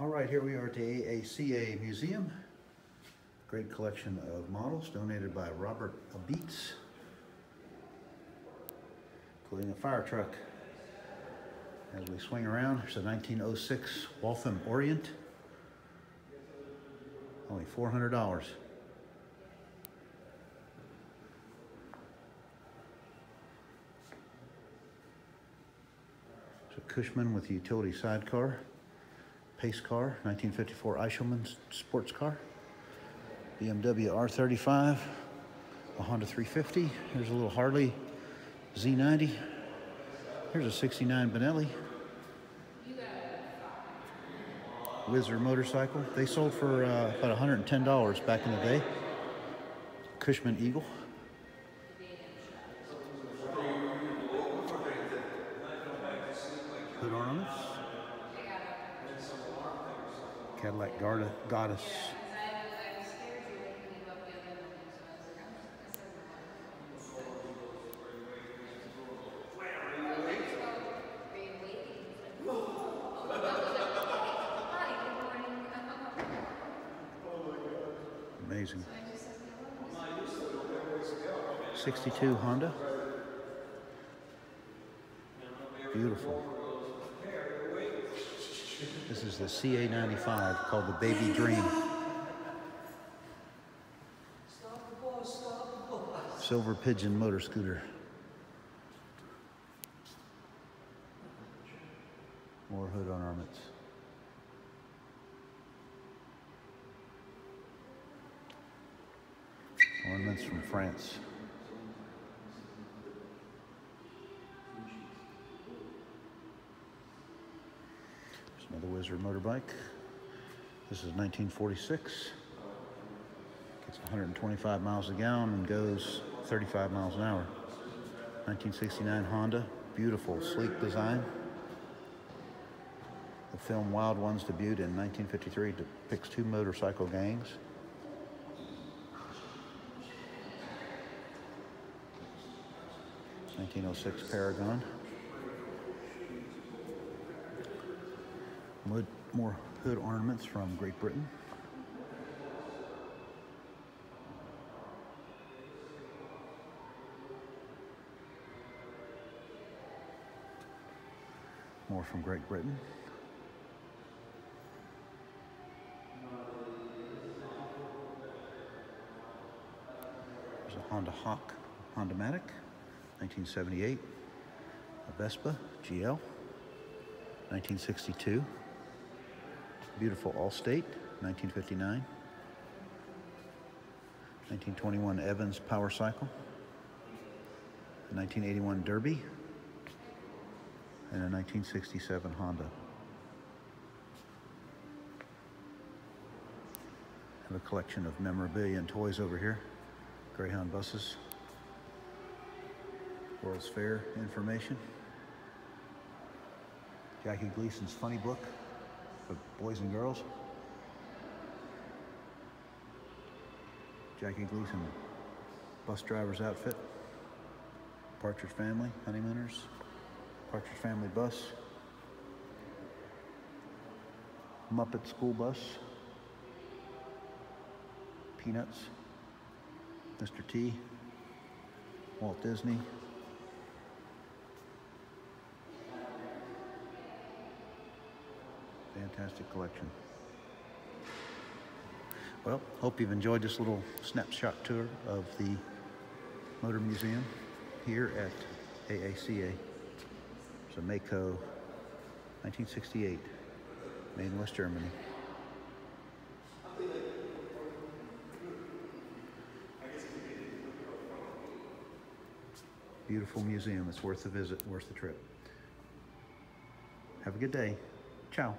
All right, here we are at the AACA Museum. Great collection of models donated by Robert Abetz, including a fire truck. As we swing around, there's a 1906 Waltham Orient, only $400. It's a Cushman with utility sidecar. Pace car, 1954 Eichelmann sports car. BMW R35, a Honda 350. Here's a little Harley Z90. Here's a 69 Benelli. Whizzer motorcycle. They sold for uh, about $110 back in the day. Cushman Eagle. Hood ornaments. Cadillac Garda, Goddess. Amazing. 62 Honda. Beautiful. This is the CA95 called the Baby Dream. Silver Pigeon motor scooter. More hood ornaments. Ornaments from France. Another Whizzer motorbike. This is 1946. Gets 125 miles a gallon and goes 35 miles an hour. 1969 Honda. Beautiful, sleek design. The film Wild Ones debuted in 1953 depicts two motorcycle gangs. Nineteen oh six Paragon. More, hood ornaments from Great Britain. More from Great Britain. There's a Honda Hawk, Honda Matic, 1978. A Vespa GL, 1962. Beautiful Allstate, 1959. 1921 Evans Power Cycle. 1981 Derbi. And a 1967 Honda. Have a collection of memorabilia and toys over here. Greyhound buses. World's Fair information. Jackie Gleason's funny book for boys and girls. Jackie Gleason, bus driver's outfit. Partridge Family, honeymooners. Partridge Family bus. Muppet school bus. Peanuts. Mr. T. Walt Disney. Fantastic collection. Well, hope you've enjoyed this little snapshot tour of the Motor Museum here at AACA. It's a Maaco 1968, made in West Germany. Beautiful museum. It's worth the visit, worth the trip. Have a good day. Ciao.